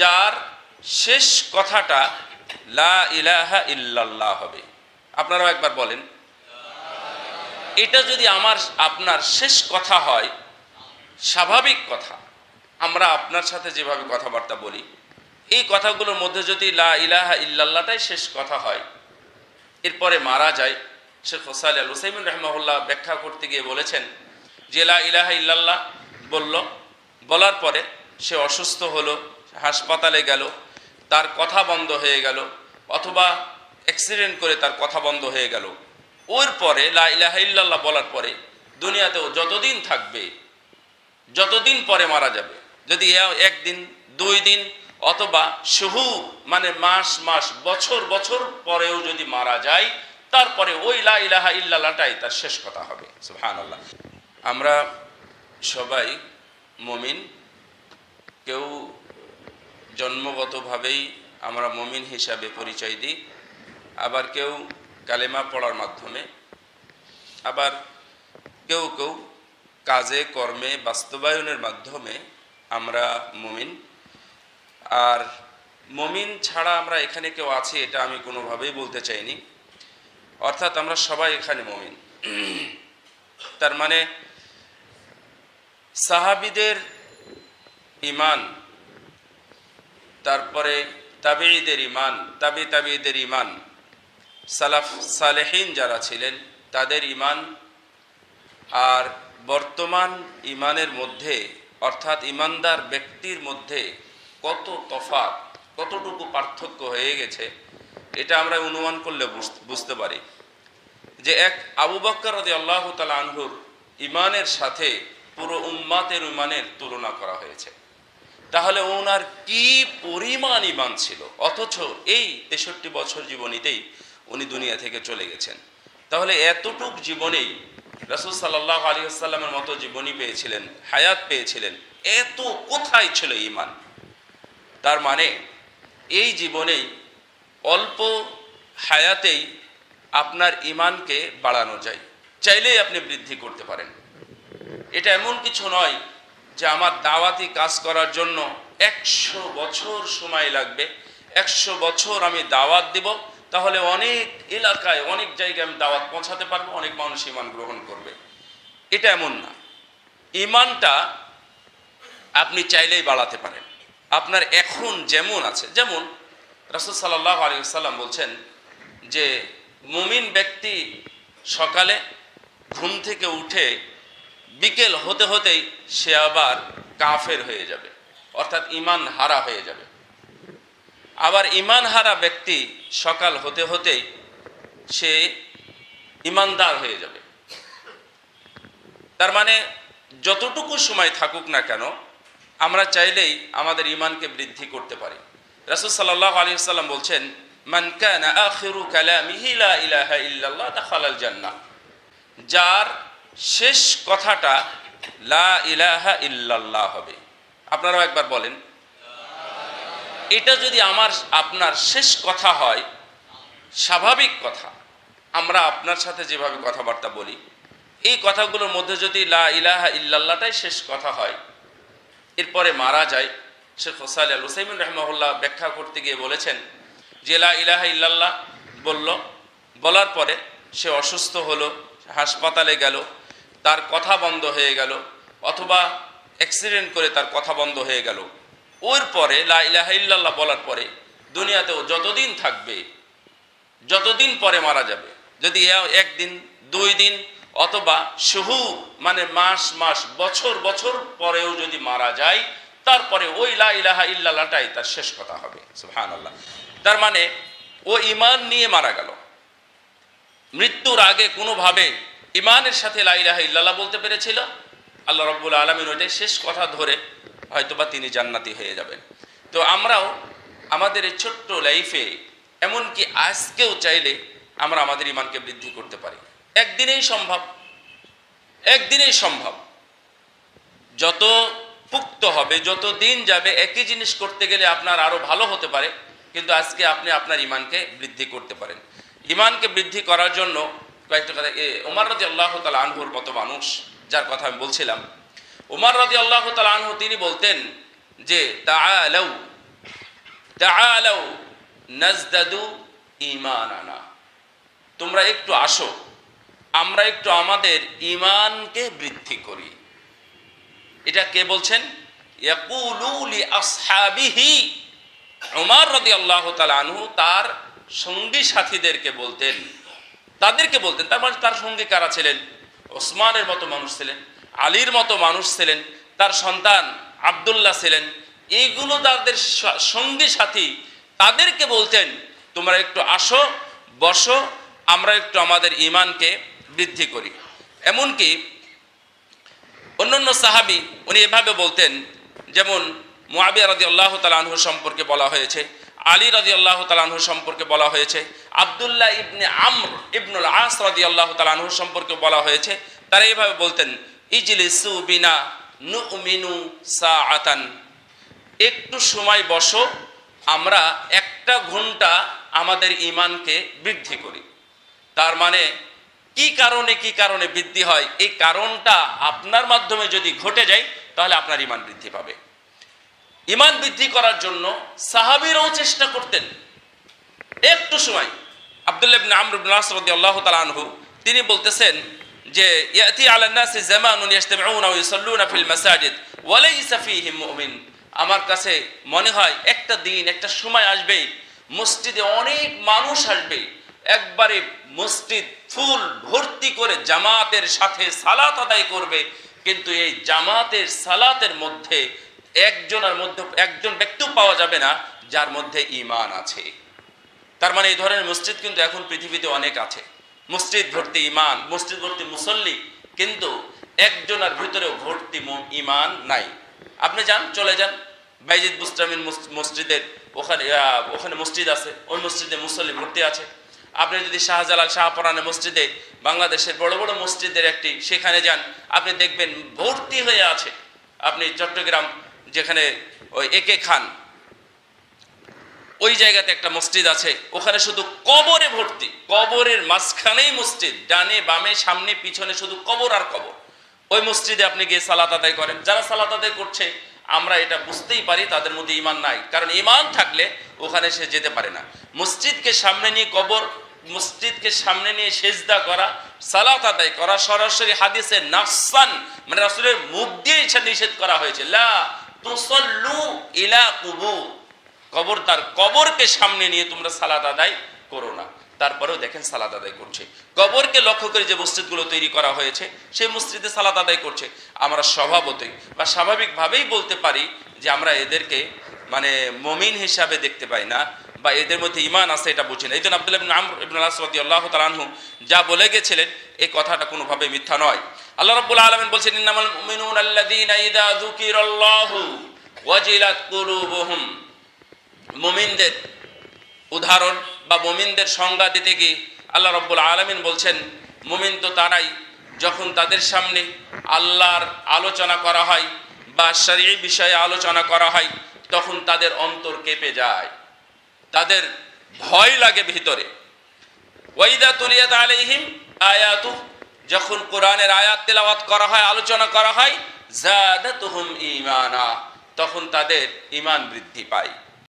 যার শেষ কথাটা লা ইলাহা ইল্লাল্লাহ হবে। আপনারাও একবার বলেন। এটা যদি আমার, আপনার শেষ কথা হয়, স্বাভাবিক কথা, আমরা আপনার সাথে যেভাবে কথাবার্তা বলি, এই কথাগুলোর মধ্যে যদি লা ইলাহা ইল্লাল্লাহটাই শেষ কথা হয়, এরপরে মারা যায়, শেখ হোসাইল আল হুসাইমিন রহমাহুল্লাহ ব্যাখ্যা করতে গিয়ে বলেছেন যে লা ইলাহা ইল্লাল্লাহ বলল, বলার পরে সে অসুস্থ হলো হাসপাতালে গেল, তার কথা বন্ধ হয়ে গেল, অথবা অ্যাক্সিডেন্ট করে তার কথা বন্ধ হয়ে গেল। ওর পরে, লা ইলাহা ইল্লাল্লাহ বলার পরে, দুনিয়াতেও যতদিন থাকবে, যতদিন পরে মারা যাবে, যদি একদিন, দুই দিন, অথবা শুহু মানে মাস মাস, বছর বছর পরেও যদি মারা যায়, তারপরে ওই লা ইলাহা ইল্লাল্লাহটাই তার শেষ কথা হবে। সুবহানাল্লাহ। আমরা সবাই মমিন, কেউ জন্মগতভাবেই আমরা মমিন হিসাবে পরিচয় দিই। আবার কেউ কালেমা পড়ার মাধ্যমে, আবার কেউ কেউ কাজে, কর্মে, বাস্তবায়নের মাধ্যমে আমরা মমিন। আর মমিন ছাড়া আমরা এখানে কেউ আছি এটা আমি কোনোভাবেই বলতে চাইনি। অর্থাৎ আমরা সবাই এখানে মমিন। তার মানে সাহাবিদের ইমান তারপরে তাবিদের ইমান তাবি তাবিদের ইমান সালাফ সালেহীন যারা ছিলেন, তাদের ইমান আর বর্তমান ইমানের মধ্যে, অর্থাৎ ইমানদার ব্যক্তির মধ্যে কত তফাৎ, কতটুকু পার্থক্য হয়ে গেছে, এটা আমরা অনুমান করলে বুঝ- বুঝতে পারি। যে এক আবু বক্কর রদি আল্লাহ তালা আনহুর ইমানের সাথে পুরো উম্মাতের ইমানের তুলনা করা হয়েছে। তাহলে ওনার কি পরিমাণ ইমান ছিল অথচ এই তেষট্টি বছর জীবনীতেই উনি দুনিয়া থেকে চলে গেছেন। তাহলে এতটুক জীবনেই রসুল সাল্লাহ আলী আসাল্লামের মতো জীবনী পেয়েছিলেন, হায়াত পেয়েছিলেন, এত কোথায় ছিল ইমান তার মানে এই জীবনেই অল্প হায়াতেই আপনার ইমানকে বাড়ানো যায়। চাইলেই আপনি বৃদ্ধি করতে পারেন। এটা এমন কিছু নয় যে আমার দাওয়াতি কাজ করার জন্য একশো বছর সময় লাগবে, একশো বছর আমি দাওয়াত দিব, তাহলে অনেক এলাকায়, অনেক জায়গায় আমি দাওয়াত পৌঁছাতে পারব, অনেক মানুষ ইমান গ্রহণ করবে। এটা এমন না। ইমানটা আপনি চাইলেই বাড়াতে পারেন। আপনার এখন যেমন আছে, যেমন রাসুল সাল্লাহ আলী সাল্লাম বলছেন যে, মুমিন ব্যক্তি সকালে ঘুম থেকে উঠে বিকেল হতে হতেই সে আবার কাফের হয়ে যাবে। অর্থাৎ ইমান হারা হয়ে যাবে। আবার ইমান হারা ব্যক্তি সকাল হতে হতেই সে ইমানদার হয়ে যাবে। তার মানে যতটুকু সময় থাকুক না কেন, আমরা চাইলেই আমাদের ইমানকে বৃদ্ধি করতে পারি। রাসুল সাল্লাহ আলী সাল্লাম বলছেন, মান কানা আখিরু কালামিহি লা ইলাহা ইল্লাল্লাহ দাখালাল জান্নাহ। যার শেষ কথাটা, লা ইলাহা ইল্লাল্লাহ হবে। আপনারাও একবার বলেন। এটা যদি আমার, আপনার শেষ কথা হয়, স্বাভাবিক কথা, আমরা আপনার সাথে যেভাবে কথাবার্তা বলি, এই কথাগুলোর মধ্যে যদি লা ইলাহা ইল্লাল্লাহটাই শেষ কথা হয়, এরপরে মারা যায়, শেখ হোসাইল আল হুসাইমিন রহমাহুল্লাহ ব্যাখ্যা করতে গিয়ে বলেছেন যে, লা ইলাহা ইল্লাল্লাহ বলল। বলার পরে সে অসুস্থ হলো, হাসপাতালে গেল তার কথা বন্ধ হয়ে গেল, অথবা অ্যাক্সিডেন্ট করে তার কথা বন্ধ হয়ে গেল। ওর পরে, লা বলার পরে, দুনিয়াতেও যতদিন থাকবে, যতদিন পরে মারা যাবে, যদি একদিন, দুই দিন, অথবা শুহু মানে মাস মাস, বছর বছর পরেও যদি মারা যায়, তারপরে ওই লা ইলাহা ইল্লাল্লাহটাই তার শেষ কথা হবে, সুবহানাল্লাহ। তার মানে ও ইমান নিয়ে মারা গেল। মৃত্যুর আগে কোনোভাবে ইমানের সাথে লা ইলাহা ইল্লাল্লাহ বলতে পেরেছিল। আল্লাহ রব্বুল আলমিন ওইটাই শেষ কথা ধরে হয়তোবা তিনি জান্নাতি হয়ে যাবেন। তো আমরাও আমাদের এই ছোট্ট লাইফে এমনকি আজকেও চাইলে আমরা আমাদের ইমানকে বৃদ্ধি করতে পারি। একদিনেই সম্ভব। একদিনেই সম্ভব। যত পুক্ত হবে, যত দিন যাবে, একই জিনিস করতে গেলে আপনার আরও ভালো হতে পারে। কিন্তু আজকে আপনি আপনার ইমানকে বৃদ্ধি করতে পারেন। ইমানকে বৃদ্ধি করার জন্য কয়েকটা কথা। এ, ওমর রাজি আল্লাহ তালা আনহুর মতো মানুষ যার কথা আমি বলছিলাম। ওমর রাজি আল্লাহ তালা আনহু তিনি বলতেন যে নাজদাদু ঈমানানা। তোমরা একটু আসো আমরা একটু আমাদের ইমানকে বৃদ্ধি করি। এটা কে বলছেন? তার সঙ্গী সাথীদেরকে বলতেন তাদেরকে বলতেন, তার মানে তার সঙ্গী কারা ছিলেন? ওসমানের মতো মানুষ ছিলেন, আলীর মতো মানুষ ছিলেন, তার সন্তান আবদুল্লাহ ছিলেন। এইগুলো তাদের সঙ্গী সাথী। তাদেরকে বলতেন, তোমরা একটু আসো, বসো, আমরা একটু আমাদের ইমানকে বৃদ্ধি করি। এমনকি অন্যান্য সাহাবি, উনি এভাবে বলতেন, যেমন মুয়াবিয়া রাজি আল্লাহ তালাহু সম্পর্কে বলা হয়েছে আলী রাজি আল্লাহ তালাহু সম্পর্কে বলা হয়েছে, আবদুল্লাহ ইবনে আমর ইবনুল আস রাজি আল্লাহ তালাহু সম্পর্কে বলা হয়েছে, তারা এইভাবে বলতেন, ইজলিসু বিনা নুমিনু সা আতান একটু সময় বসো, আমরা একটা ঘণ্টা আমাদের ইমানকে বৃদ্ধি করি। তার মানে কি কারণে কি কারণে বৃদ্ধি হয়? এই কারণটা আপনার মাধ্যমে যদি ঘটে যায়, তাহলে আপনার ইমান বৃদ্ধি পাবে। ইমান বৃদ্ধি করার জন্য সাহাবিরাও চেষ্টা করতেন। একটু সময় আব্দুল্লাহ ইবনে আমর ইবনে আস আনহু, তিনি বলতেছেন যে, ইয়াতি আমার কাছে মনে হয় একটা দিন, একটা সময় আসবে, মসজিদে অনেক মানুষ আসবে, একবারে মসজিদ ফুল ভর্তি করে জামাতের সাথে সালাত আদায় করবে, কিন্তু এই জামাতের সালাতের মধ্যে একজনের মধ্যে একজন ব্যক্তিও পাওয়া যাবে না, যার মধ্যে ঈমান আছে। তার মানে এই ধরনের মসজিদ কিন্তু এখন পৃথিবীতে অনেক আছে। মসজিদ ভর্তি ইমান মসজিদ ভর্তি মুসল্লি, কিন্তু একজনের ভিতরেও ভর্তি ইমান নাই। আপনি যান, চলে যান। বাইজিদ বুস্তামিন মসজিদের ওখানে ওখানে মসজিদ আছে, ওই মসজিদে মুসল্লি ভর্তি আছে। আপনি যদি শাহজালাল শাহপরানের মসজিদে, বাংলাদেশের বড় বড় মসজিদের একটি, সেখানে যান, আপনি দেখবেন ভর্তি হয়ে আছে। আপনি চট্টগ্রাম যেখানে ওই একে খান, ওই জায়গাতে একটা মসজিদ আছে, ওখানে শুধু কবরে ভর্তি, কবরের মাঝখানেই মসজিদ, ডানে, বামে, সামনে, পিছনে শুধু কবর আর কবর। ওই মসজিদে আপনি গিয়ে সালাত আদায় করেন। যারা সালাত আদায় করছে, আমরা এটা বুঝতেই পারি, তাদের মধ্যে ইমান নাই। কারণ ইমান থাকলে ওখানে সে যেতে পারে না। মসজিদকে সামনে নিয়ে কবর, মসজিদকে সামনে নিয়ে সেজদা করা, সালাত আদায় করা, সরাসরি হাদিসে নাফসান মানে রাসূলের মুখ দিয়ে এটা নিষেধ করা হয়েছে। লা তুসাল্লু ইলা কুবুর। কবরদার কবরকে সামনে নিয়ে তোমরা সালাদ আদায় করো না। তারপরেও দেখেন সালাদ আদায় করছে। কবরকে লক্ষ্য করে যে মসজিদগুলো তৈরি করা হয়েছে, সেই মসজিদে সালাদ আদায় করছে। আমরা স্বভাবতই বা স্বাভাবিকভাবেই বলতে পারি যে আমরা এদেরকে মানে মমিন হিসাবে দেখতে পাই না। বা এদের মধ্যে ইমান আছে, এটা বুঝি না। এই জন্য আব্দুল্লাহ ইবনে আমর তাআলা আনহু যা বলে গেছিলেন এই কথাটা কোনোভাবে মিথ্যা নয়। আল্লাহ রাব্বুল আলামিন বলছেন কুলুবুহুম। মুমিনদের উদাহরণ বা মুমিনদের সংজ্ঞা দিতে গিয়ে আল্লাহ রব্বুল আলমিন বলছেন, মুমিন তো তারাই যখন তাদের সামনে আল্লাহর আলোচনা করা হয় বা শরী বিষয়ে আলোচনা করা হয়, তখন তাদের অন্তর কেঁপে যায়। তাদের ভয় লাগে ভিতরে। ওয়াইদা তুলিয়াত আলাইহিম আয়াতু যখন কোরআনের আয়াত তেলাওয়াত করা হয়, আলোচনা করা হয়, জাদাতুহুম ঈমানা, তখন তাদের ঈমান বৃদ্ধি পায়।